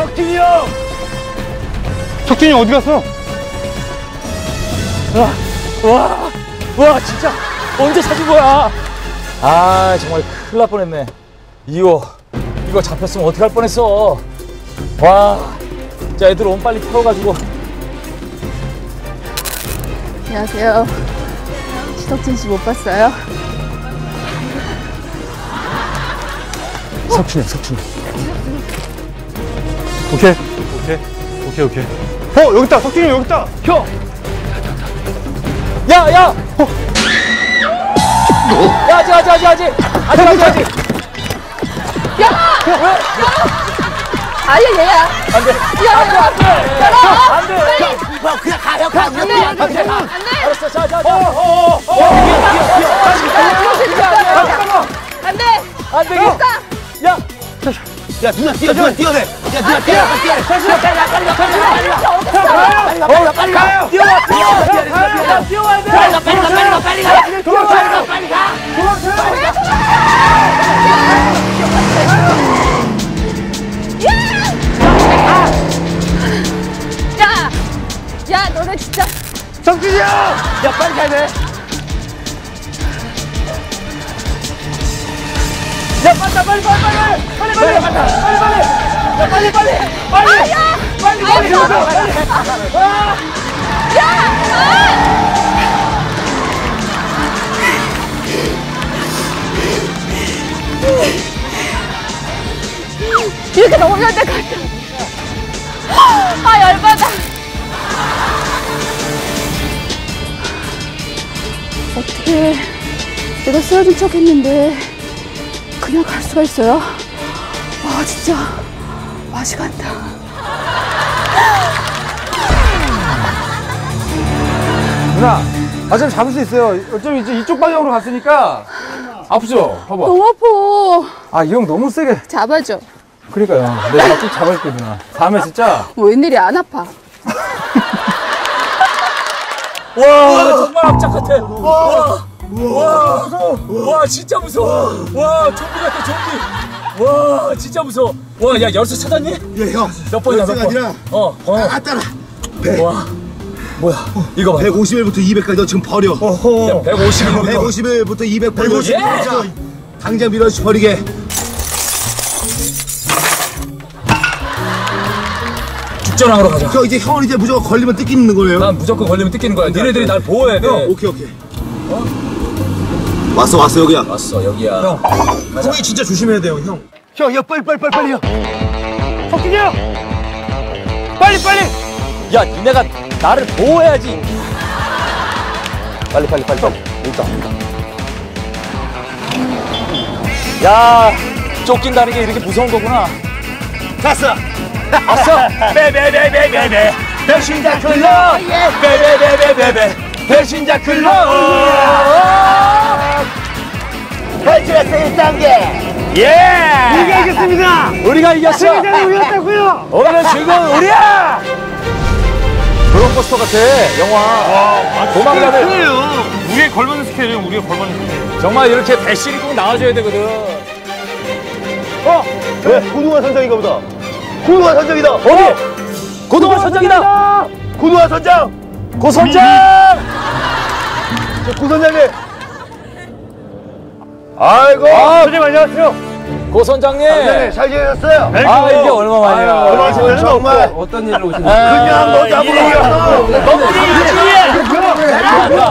석진이 형! 석준이 어디 갔어? 와, 와, 진짜 언제 찾은 거야? 아, 정말 큰일 날 뻔했네. 이거, 이거 잡혔으면 어떻게 할 뻔했어. 와, 자, 애들 옷 빨리 태워가지고. 안녕하세요. 시덕진 씨 못 봤어요? 석준이, 석준이. 오케이, 오케이, 오케이, 오케이. 어, 여기 있다, 석준이 여기 있다. 형! 야, 야! 어. 야, 아직, 아직, 아직, 아직! 아직, 아직, 아직! 아니야, 얘야. 안 돼! 야, 안 돼, 안 돼. 안 돼! 형 그냥 가, 형 가. 안 돼, 안 돼. 안 돼. 알았어, 자, 자, 자! 안 돼. 안 돼! 이거. 야! 야 누나 뛰어, 누나 뛰어내. 야 누나 뛰어, 빨리 뛰어. 빨리 가, 빨리 가, 빨리 가, 빨리 가, 빨리 가, 빨리 가. 뛰어, 뛰어, 야, 뛰어와야 돼! 빨리 가, 빨리 가, 빨리 가, 빨리 가. 빨리 가, 빨리 가. 야, 야, 너네 진짜. 형! 야, 빨리 가야 돼! 야, 빨리, 빨리, 빨리, 빨리! 빨리, 빨리! 빨리, 빨리! 야, 빨리, 빨리! 빨리! 야, 빨리, 빨리! 저- 빨리! 야, 아! 이렇게 넘어져야 될것 같아. 아, 열받아. 어떻게 내가 쓰러진 척 했는데 그냥 갈 수가 있어요? 와, 진짜 맛이 간다. 누나, 어차피 잡을 수 있어요. 어차피 이제 이쪽 방향으로 갔으니까. 아프죠? 봐봐. 너무 아파. 아, 이 형 너무 세게. 잡아줘. 그러니까요. 내가 좀 잡아줄게, 누나. 다음에 진짜. 뭐 웬일이야, 안 아파. 와, 정말 악착 같아. 와, 와, 와, 진짜 무서워. 와, 좀비 같아, 좀비. 와, 진짜 무서워. 와, 야, 열쇠 찾았니? 예, 형. 몇 번이야, 몇 번? 아니라 어, 어. 아, 따라. 와, 뭐야? 이거 봐. 151부터 200까지 너 지금 버려. 야, 150일. 151부터 200 버려. 150. 당장 밀어서 버리게. 죽전왕으로 가자. 저 이제 형은 이제 무조건 걸리면 뜯기는 거예요. 난 무조건 걸리면 뜯기는 거야. 니네들이 날 보호해야 돼. 형, 오케이, 오케이. 왔어, 왔어, 여기야. 왔어, 여기야. 형. 형이 진짜 조심해야 돼요, 형. 형, 야, 빨리, 빨리, 빨리, 빨리, 형. 석준이 형! 빨리, 빨리! 야, 니네가 나를 보호해야지. 빨리, 빨리, 빨리, 빨리. 일단, 일단. 야, 쫓긴다는 게 이렇게 무서운 거구나. 갔어. 왔어. 베베베베베베. 배신자 클럽. 베베베베베베. 배신자 클럽. 탈출했어 1단계. 예. 우리가 이겼습니다! 우리가 이겼어. 우리였다고요! 오늘 즐거운 우리야. 블록버스터 같아 영화. 도망자들. 우리의 걸맞는 스케일이에요, 우리의 걸맞는 스케일. 정말 이렇게 배신이 꼭 나와줘야 되거든. 어? 왜? 고등어 선장인가 보다. 고등어 선장이다. 어디? 고등어 선장이다. 고등어 선장. 고 선장. 고 선장님. 아이고. 아, 선생님 안녕하세요. 고 선장님. 선장님, 잘 지내셨어요? 아 이게 얼마 만이야. 얼마나 지내셨어요? 정말. 어떤 일로 오신 그냥 너 잡으러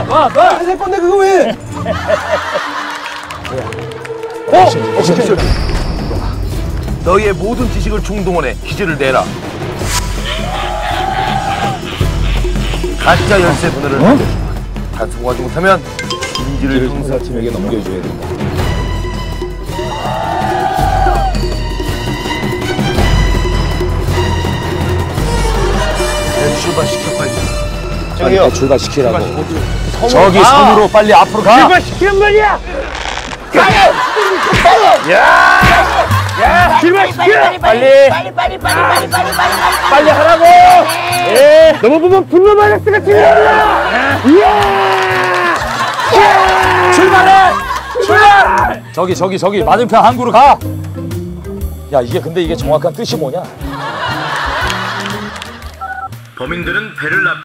왔어. 할 건데, 그거 왜? 너희의 모든 지식을 총동원해 퀴즈를 내라. 가짜 열쇠 번호를 어? 단속하지 못하면 인지를 형사팀에게 넘겨줘야 된다. 저기요. 출발시키라고. 저기 선으로 빨리 앞으로 가. 출발시키는 말이야. 가야 야. 출발시켜. 빨리. 빨리 빨리 빨리 빨리 빨리 빨리 하라고. 예. 넘어보면 분노 바이러스가 튀어나와. 이야. 출발해. 출발. 저기 저기 저기 맞은편 항구로 가. 야 이게 근데 이게 정확한 뜻이 뭐냐? 범인들은 배를 납.